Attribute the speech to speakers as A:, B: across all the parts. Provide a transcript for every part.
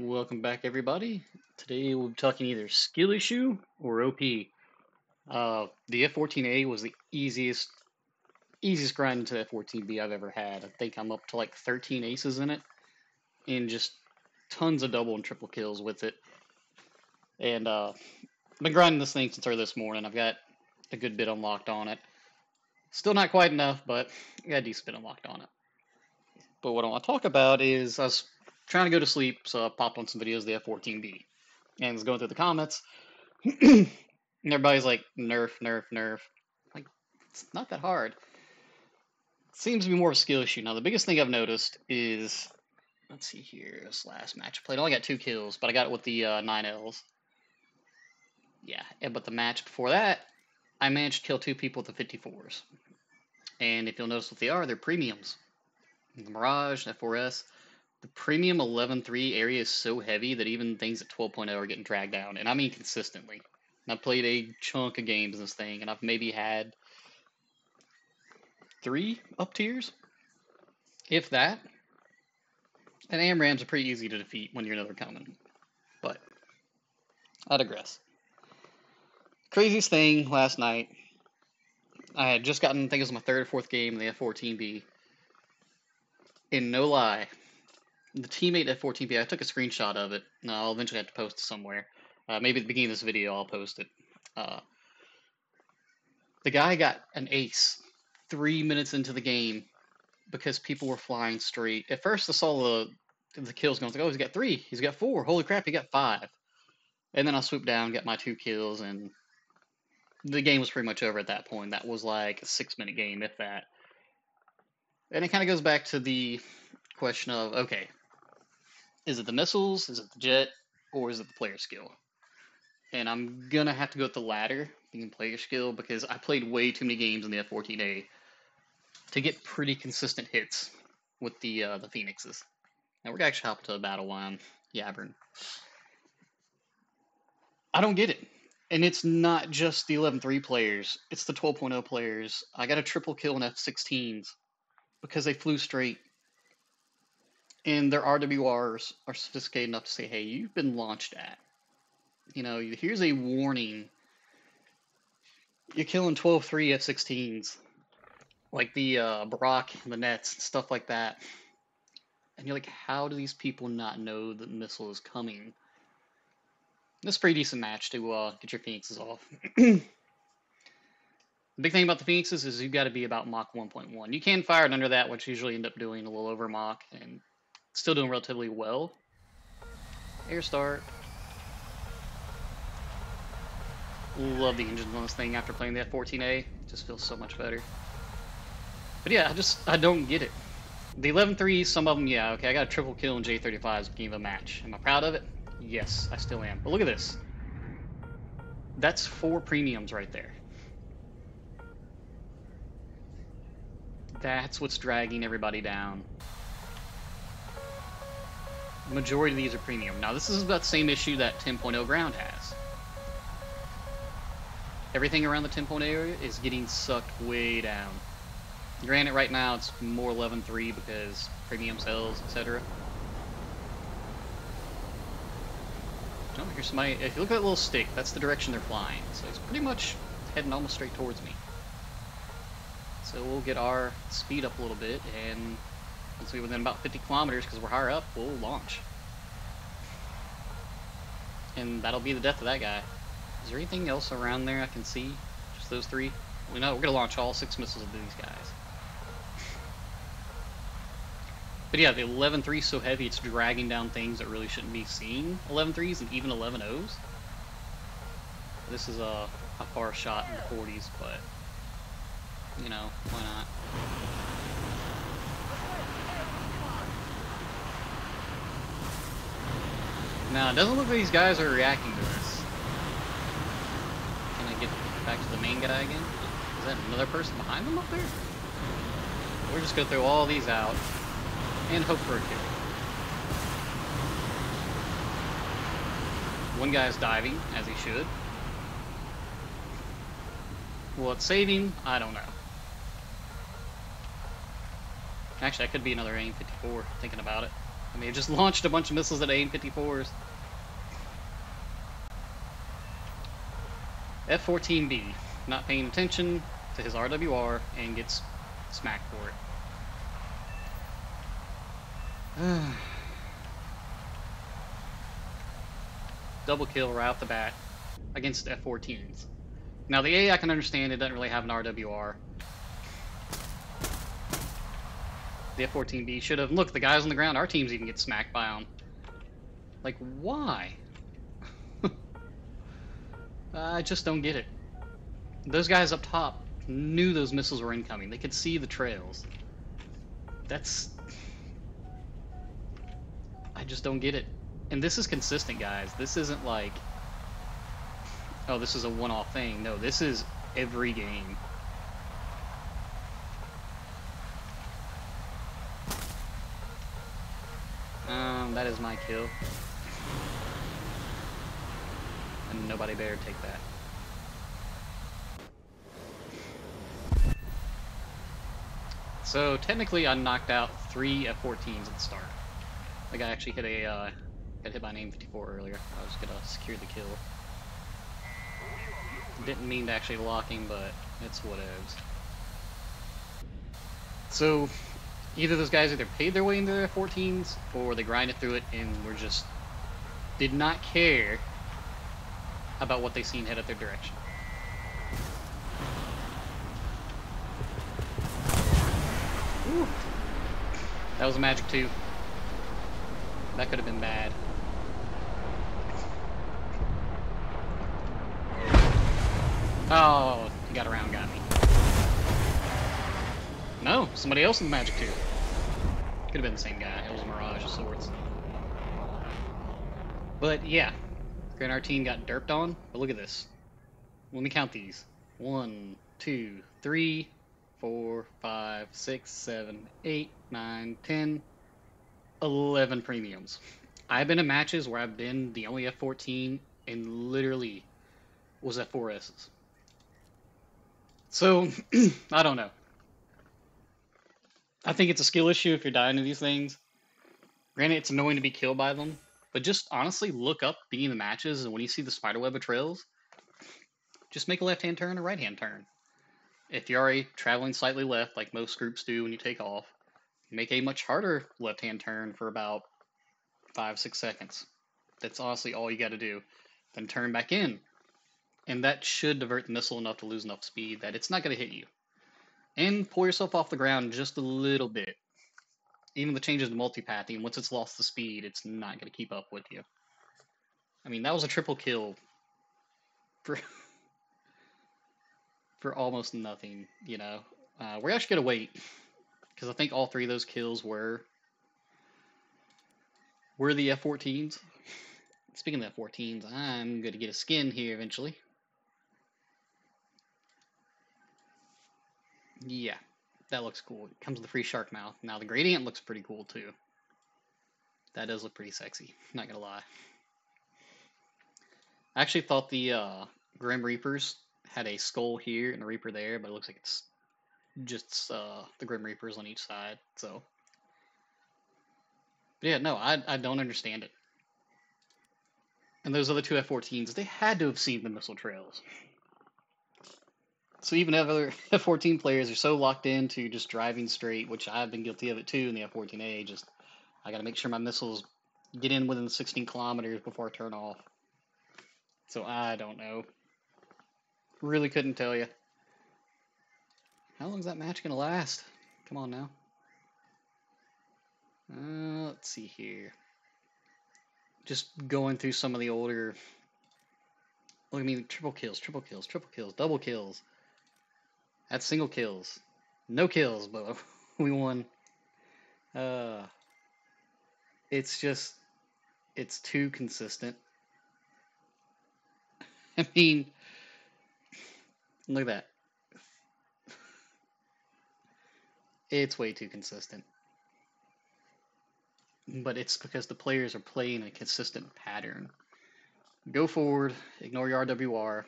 A: Welcome back, everybody. Today we'll be talking either skill issue or OP. Uh, the F14A was the easiest, easiest grind into the F14B I've ever had. I think I'm up to like 13 aces in it, and just tons of double and triple kills with it. And uh, I've been grinding this thing since early this morning. I've got a good bit unlocked on it. Still not quite enough, but I got a decent bit unlocked on it. But what I want to talk about is I was trying to go to sleep, so I popped on some videos the F14B. And was going through the comments, and everybody's like, nerf, nerf, nerf. Like, it's not that hard. seems to be more of a skill issue. Now, the biggest thing I've noticed is, let's see here, this last match I played, I only got two kills, but I got it with the uh, 9Ls. Yeah, but the match before that, I managed to kill two people with the 54s. And if you'll notice what they are, they're premiums. The Mirage, F4S, the premium 11.3 area is so heavy that even things at 12.0 are getting dragged down, and I mean consistently. And I've played a chunk of games in this thing, and I've maybe had three up tiers, if that. And AMRAAMs are pretty easy to defeat when you're another coming. But I digress. Craziest thing last night. I had just gotten, I think it was my third or fourth game in the F14B. In no lie, the teammate at 14B, I took a screenshot of it. No, I'll eventually have to post it somewhere. Uh, maybe at the beginning of this video, I'll post it. Uh, the guy got an ace three minutes into the game because people were flying straight. At first, I saw the the kills going. I was like, oh, he's got three. He's got four. Holy crap, he got five. And then I swooped down, got my two kills, and the game was pretty much over at that point. That was like a six minute game, if that. And it kind of goes back to the question of okay, is it the missiles? Is it the jet? Or is it the player skill? And I'm gonna have to go with the latter, being player skill, because I played way too many games in the F14A to get pretty consistent hits with the uh, the Phoenixes. Now we're gonna actually hop to the battle line, Yabern. I don't get it. And it's not just the 11.3 players, it's the 12.0 players. I got a triple kill in F16s because they flew straight and their RWRs are sophisticated enough to say, hey, you've been launched at. You know, here's a warning. You're killing 12 3 F 16s, like the uh, Barak, the Netz, stuff like that. And you're like, how do these people not know the missile is coming? This is a pretty decent match to uh, get your Phoenixes off. the big thing about the Phoenixes is you've got to be about Mach 1.1. You can fire it under that, which usually end up doing a little over Mach, and Still doing relatively well. Air start. Love the engines on this thing after playing the F14A. Just feels so much better. But yeah, I just, I don't get it. The 11-3, some of them, yeah, okay, I got a triple kill in J35s at the beginning of a match. Am I proud of it? Yes, I still am. But look at this. That's four premiums right there. That's what's dragging everybody down majority of these are premium. Now, this is about the same issue that 10.0 ground has. Everything around the 10.0 area is getting sucked way down. Granted, right now it's more 11.3 because premium sells, etc. Oh, here's somebody. If you look at that little stick, that's the direction they're flying. So it's pretty much heading almost straight towards me. So we'll get our speed up a little bit and once we within about 50 kilometers, because we're higher up, we'll launch. And that'll be the death of that guy. Is there anything else around there I can see? Just those three? We know we're gonna launch all six missiles into these guys. But yeah, the 11-3 is so heavy it's dragging down things that really shouldn't be seen. 11-3s and even 11-0s. This is a, a far shot in the 40s, but you know, why not? Now, it doesn't look like these guys are reacting to us. Can I get back to the main guy again? Is that another person behind them up there? We're just gonna throw all these out and hope for a kill. One guy's diving, as he should. Save him? I don't know. Actually, that could be another AIM-54, thinking about it. I mean, it just launched a bunch of missiles at AIM-54s. F-14B, not paying attention to his RWR and gets smacked for it. Double kill right off the bat against F-14s. Now the A I can understand it doesn't really have an RWR. The F-14B should have. Look, the guys on the ground, our teams even get smacked by them. Like, why? I just don't get it. Those guys up top knew those missiles were incoming. They could see the trails. That's... I just don't get it. And this is consistent, guys. This isn't like... Oh, this is a one-off thing. No, this is every game. Um, that is my kill. And nobody better take that. So technically I knocked out three F-14s at the start. Like I actually hit a, uh, got hit by an AIM-54 earlier. I was gonna secure the kill. Didn't mean to actually lock him, but it's whatevs. So, either those guys either paid their way into their F-14s, or they grinded through it and were just, did not care about what they seen head at their direction. That was a magic too. That could have been bad. Oh, he got around, got me. No, somebody else in the magic too. Could have been the same guy. It was a mirage of sorts. But yeah, Grand our team got derped on. But look at this. Let me count these. One, two, three, four, five, six, seven, eight, nine, ten, eleven premiums. I've been in matches where I've been the only F14 and literally was F4Ss. So, I don't know. I think it's a skill issue if you're dying to these things. Granted, it's annoying to be killed by them, but just honestly look up being in the matches and when you see the spiderweb of trails, just make a left hand turn or right hand turn. If you're already traveling slightly left, like most groups do when you take off, make a much harder left-hand turn for about five, six seconds. That's honestly all you got to do. Then turn back in. And that should divert the missile enough to lose enough speed that it's not going to hit you. And pull yourself off the ground just a little bit. Even the changes to multipathing, once it's lost the speed, it's not going to keep up with you. I mean, that was a triple kill for for almost nothing, you know. Uh, we're actually going to wait, because I think all three of those kills were were the F-14s. Speaking of F-14s, I'm going to get a skin here eventually. Yeah, that looks cool. It comes with a free shark mouth. Now, the gradient looks pretty cool, too. That does look pretty sexy, not to lie. I actually thought the uh, Grim Reapers had a skull here and a Reaper there, but it looks like it's just uh, the Grim Reapers on each side. So, but yeah, no, I I don't understand it. And those other two F-14s, they had to have seen the missile trails. So even other F-14 players are so locked into just driving straight, which I've been guilty of it too in the F-14A. Just I got to make sure my missiles get in within 16 kilometers before I turn off. So I don't know. Really couldn't tell you. How long's that match gonna last? Come on now. Uh, let's see here. Just going through some of the older. Look at me, triple kills, triple kills, triple kills, double kills. That's single kills. No kills, but we won. Uh, it's just, it's too consistent. I mean, Look at that. It's way too consistent. But it's because the players are playing a consistent pattern. Go forward, ignore your RWR,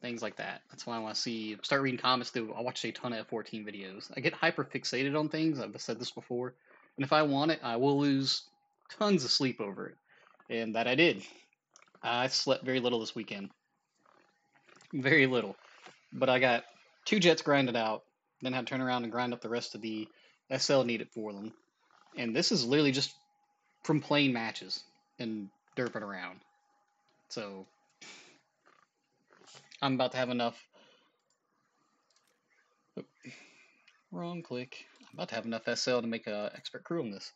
A: things like that. That's why I want to see. Start reading comments. Through. I watch a ton of F14 videos. I get hyper fixated on things. I've said this before. And if I want it, I will lose tons of sleep over it. And that I did. I slept very little this weekend. Very little. But I got two jets grinded out, then had to turn around and grind up the rest of the SL needed for them. And this is literally just from playing matches and derping around. So I'm about to have enough. Oh, wrong click. I'm about to have enough SL to make a expert crew on this.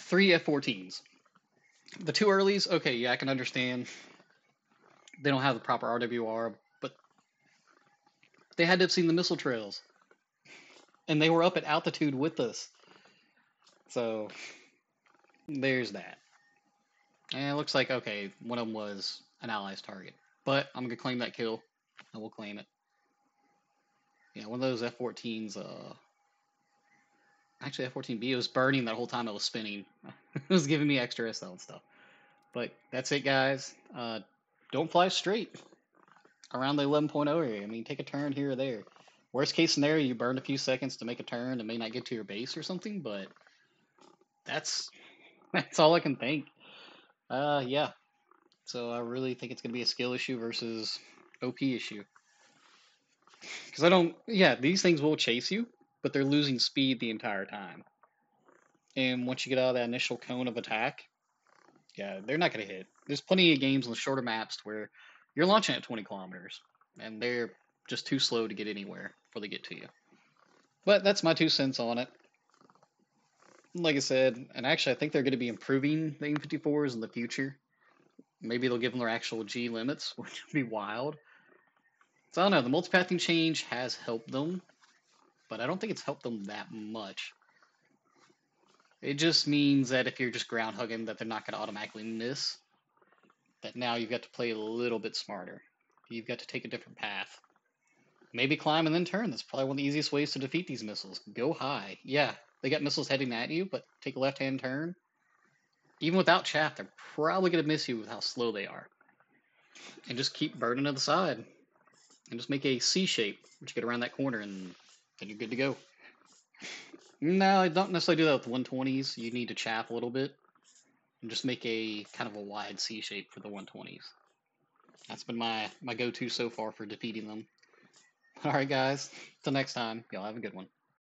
A: Three F-14s. The two earlies, okay, yeah, I can understand. They don't have the proper RWR, but they had to have seen the missile trails. And they were up at altitude with us. So, there's that. And it looks like, okay, one of them was an ally's target. But I'm to claim that kill. I will claim it. Yeah, one of those F-14s, uh... Actually, F-14B, was burning that whole time it was spinning. it was giving me extra SL and stuff. But that's it, guys. Uh, don't fly straight around the 11.0 area. I mean, take a turn here or there. Worst case scenario, you burn a few seconds to make a turn and may not get to your base or something, but that's that's all I can think. Uh, yeah. So I really think it's going to be a skill issue versus OP issue. Because I don't, yeah, these things will chase you, but they're losing speed the entire time. And once you get out of that initial cone of attack, yeah, they're not going to hit. There's plenty of games on the shorter maps where you're launching at 20 kilometers, and they're just too slow to get anywhere before they get to you. But that's my two cents on it. Like I said, and actually, I think they're going to be improving the AIM-54s in the future. Maybe they'll give them their actual G limits, which would be wild. So I don't know. The multipathing change has helped them, but I don't think it's helped them that much. It just means that if you're just ground hugging, that they're not going to automatically miss. That now you've got to play a little bit smarter. You've got to take a different path. Maybe climb and then turn. That's probably one of the easiest ways to defeat these missiles. Go high. Yeah, they got missiles heading at you, but take a left-hand turn. Even without chaff, they're probably going to miss you with how slow they are. And just keep burning to the side. And just make a C shape, which you get around that corner, and then you're good to go. No, I don't necessarily do that with 120s. You need to chaff a little bit and just make a kind of a wide C shape for the 120s. That's been my, my go-to so far for defeating them. Alright guys, till next time, y'all have a good one.